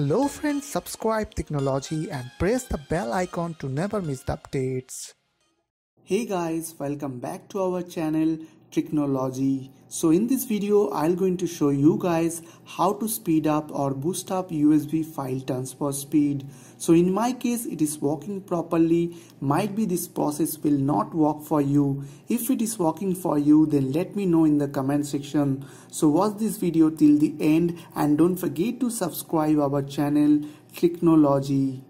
Hello friends, subscribe Tricknology and press the bell icon to never miss the updates. Hey guys, welcome back to our channel Tricknology. So in this video, I'm going to show you guys how to speed up or boost up USB file transfer speed. So in my case, it is working properly. Might be this process will not work for you. If it is working for you, then let me know in the comment section. So watch this video till the end and don't forget to subscribe our channel Tricknology.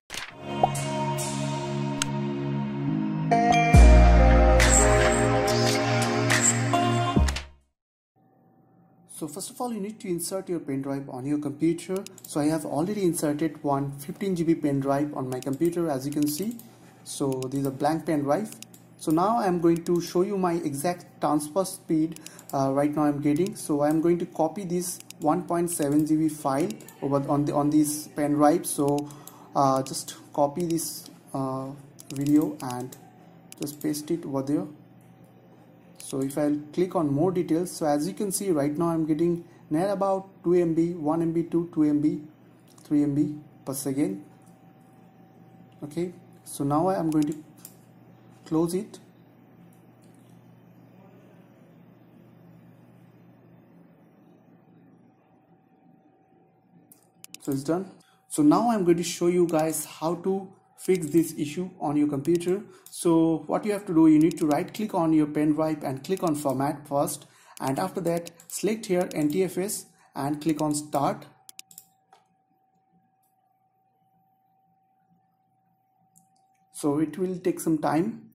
So first of all, you need to insert your pen drive on your computer. So I have already inserted one 15 GB pen drive on my computer as you can see. So this is a blank pen drive. So now I'm going to show you my exact transfer speed uh, right now I'm getting. So I'm going to copy this 1.7 GB file over on the on this pen drive. So uh, just copy this uh, video and just paste it over there so if I click on more details so as you can see right now I'm getting near about 2 MB 1 MB 2 2 MB 3 MB per second. Okay so now I'm going to close it. So it's done. So now I'm going to show you guys how to fix this issue on your computer. So what you have to do you need to right click on your pen drive and click on format first. And after that select here NTFS and click on start. So it will take some time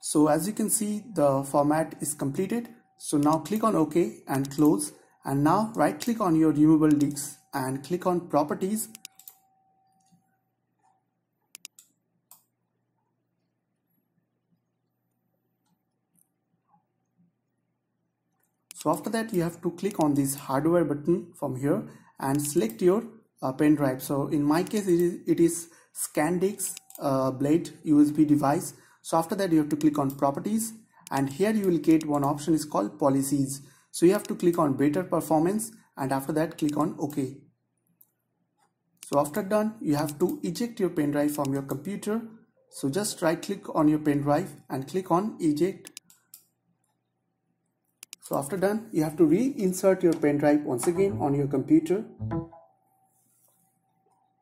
So as you can see the format is completed. So now click on OK and close and now right click on your removable disks and click on properties So after that you have to click on this hardware button from here and select your uh, pen drive. So in my case it is, it is SanDisk uh, Blade USB device so after that you have to click on properties. And here you will get one option is called policies. So you have to click on better performance. And after that click on ok. So after done you have to eject your pen drive from your computer. So just right click on your pen drive and click on eject. So after done you have to reinsert your pen drive once again on your computer.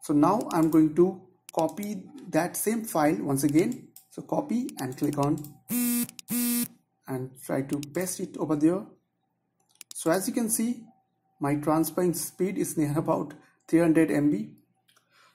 So now i'm going to copy that same file once again so copy and click on and try to paste it over there so as you can see my transferring speed is near about 300 MB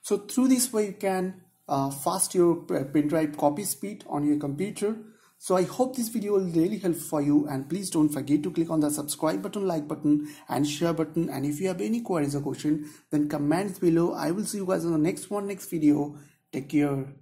so through this way you can uh, fast your pen drive copy speed on your computer so I hope this video will really help for you and please don't forget to click on the subscribe button, like button and share button and if you have any queries or question then comments below. I will see you guys on the next one next video. Take care.